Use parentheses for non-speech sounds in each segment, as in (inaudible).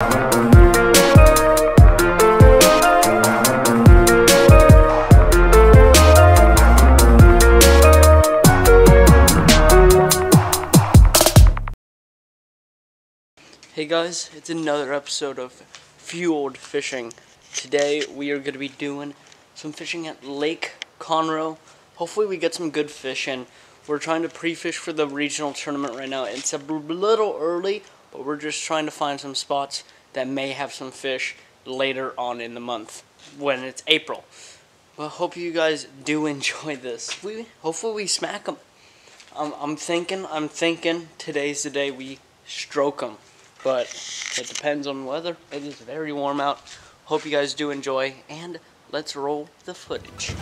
Hey guys, it's another episode of Fueled Fishing. Today we are going to be doing some fishing at Lake Conroe. Hopefully we get some good fish in. We're trying to pre-fish for the regional tournament right now. It's a little early, but we're just trying to find some spots that may have some fish later on in the month when it's April. Well, hope you guys do (laughs) enjoy this. We hopefully we smack them. I'm, I'm thinking, I'm thinking today's the day we stroke them but it depends on weather. It is very warm out. Hope you guys do enjoy, and let's roll the footage.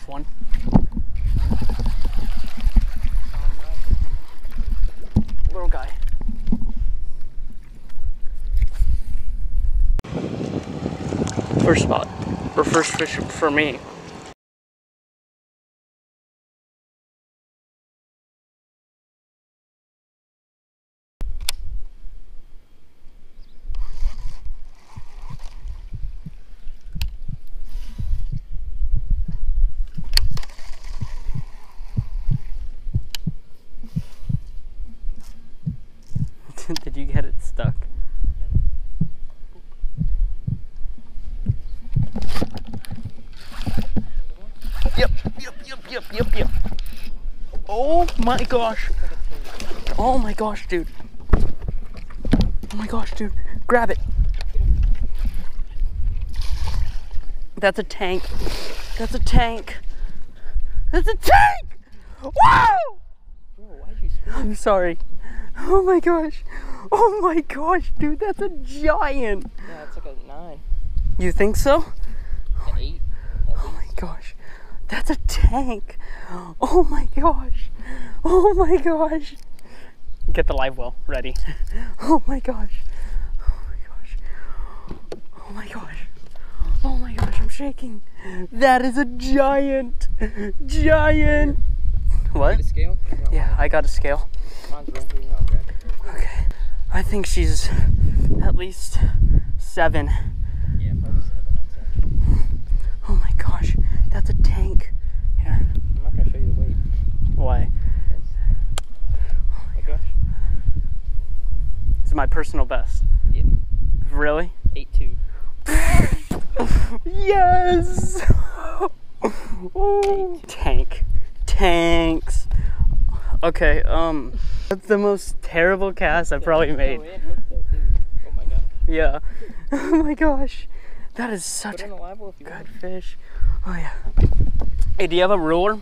There's one. Little guy. First spot. Or first fish for me. (laughs) Did you get it stuck? Yep, yep, yep, yep, yep, yep. Oh my gosh. Oh my gosh, dude. Oh my gosh, dude. Grab it. That's a tank. That's a tank. That's a tank! Wow! (laughs) I'm sorry. Oh my gosh. (laughs) Oh my gosh, dude, that's a giant. Yeah, it's like a nine, You think so? an eight. Oh my gosh. That's a tank. Oh my gosh. Oh my gosh. Get the live well ready. (laughs) Oh my gosh. Oh my gosh. Oh my gosh. Oh my gosh, I'm shaking. That is a giant. Giant. What? Scale? Yeah, I got a scale. Mine's right here. I'll grab it. Okay. I think she's at least seven. Yeah, probably seven. I'd say. Oh my gosh, that's a tank. Here. I'm not gonna show you the weight. Why? Oh my gosh. It's my personal best. Yeah. Really? Eight two. (laughs) Yes! Ooh. Tank. Tanks. Okay, um, that's the most terrible cast I've probably made. Oh, it hooked there too. My god. Yeah. (laughs) Oh my gosh. That is such a in a live well if you want. good fish. Oh yeah. Hey, do you have a ruler? Okay.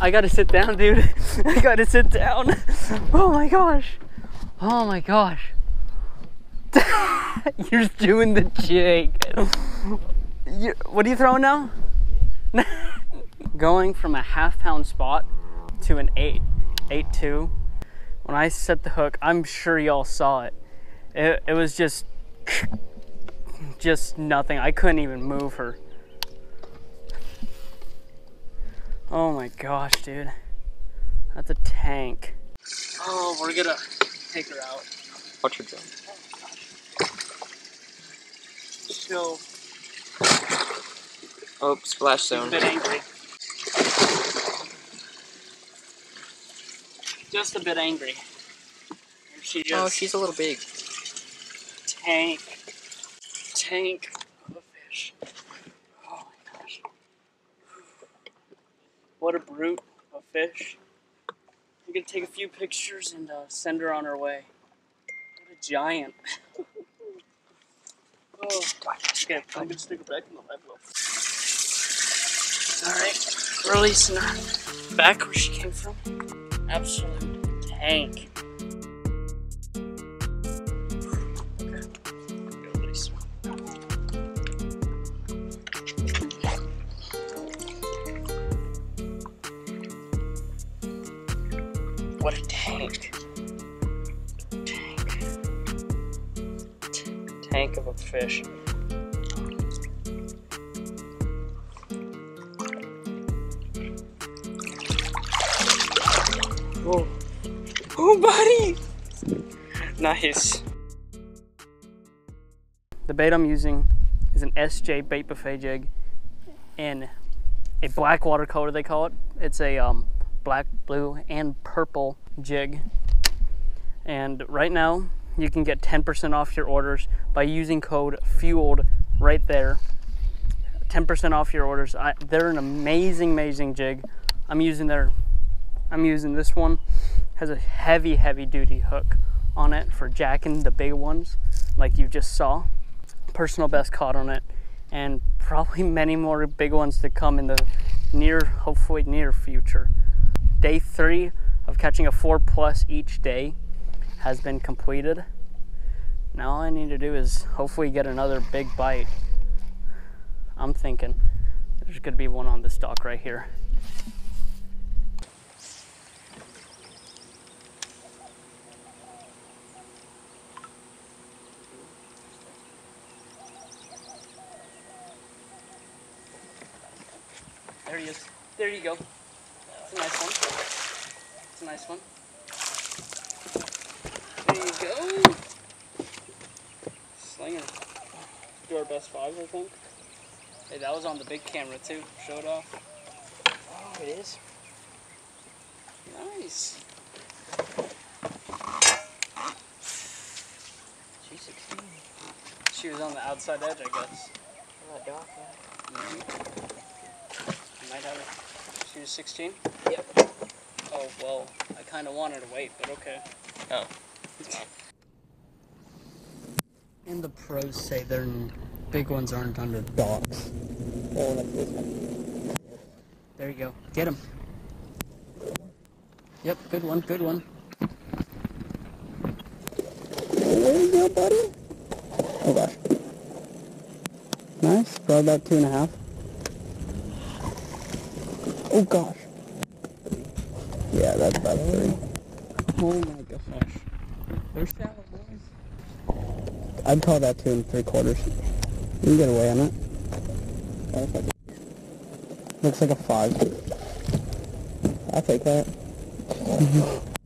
I gotta sit down, dude. (laughs) I gotta sit down. (laughs) Oh my gosh. Oh my gosh. (laughs) You're doing the jig. You, what are you throwing now? (laughs) Going from a half pound spot to an eight, eight two. When I set the hook, I'm sure y'all saw it. It, it was just, (laughs) just nothing. I couldn't even move her. Oh my gosh, dude. That's a tank. Oh, we're gonna take her out. Watch her jump. So, Oh, splash she's a zone. bit angry. Just a bit angry. She Oh, she's a little big. tank, tank of a fish. Oh my gosh. What a brute, a fish. We're gonna take a few pictures and uh, send her on her way. What a giant. (laughs) oh, okay, I'm gonna stick it back in the well. Alright, releasing her back where she came from. Absolute tank. Okay, go release her. What a. Tank. Tank of a fish. Oh. Oh, buddy! Nice. The bait I'm using is an SJ bait buffet jig in a black watercolor, they call it. It's a um, black, blue, and purple jig. And right now, you can get 10% off your orders by using code FUELED right there. 10% off your orders. I, they're an amazing, amazing jig. I'm using their, I'm using this one. Has a heavy, heavy duty hook on it for jacking the big ones, like you just saw. Personal best caught on it, and probably (laughs) many more big ones to come in the near, hopefully near future. Day three of catching a four plus each day has been completed. Now all I need to do is hopefully get another big bite. I'm thinking there's gonna be one on this dock right here. There he is. There you go. It's a nice one. It's a nice one. There you go. Slinger. Do our best five, I think. Hey, that was on the big camera too. Show it off. Oh, it is. Nice. She's 16. She was on the outside edge, I guess. Oh, dog, yeah. I might have her. She was 16? Yep. Oh, well, I kind of wanted to wait, but okay. Oh. And the pros say their big ones aren't under docks. There you go. Get him. Yep, good one, good one. There you go, buddy. Oh, gosh. Nice. Probably about two and a half. Oh, gosh. Yeah, that's about three. Oh my gosh. Shallow boys. I'd call that two and three quarters. You can get away on it. Looks like a, looks like a five. I'll take that. (laughs)